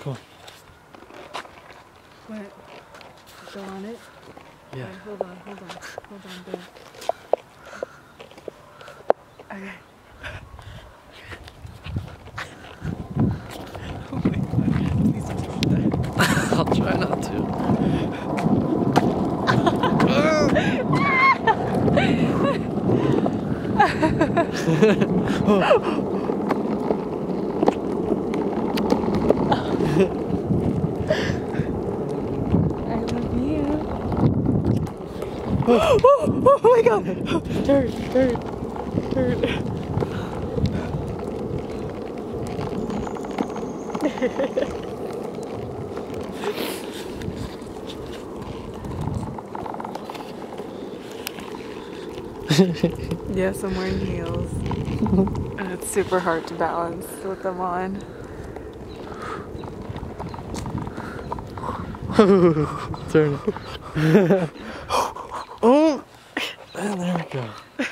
Come on. Go on it? Yeah. Okay, hold on, hold on, hold on, babe. Okay. I'll try not to. I Oh, oh, oh my god! Turn, turn, turn. yes, I'm wearing heels. and it's super hard to balance with them on. Turn. oh! And there we go.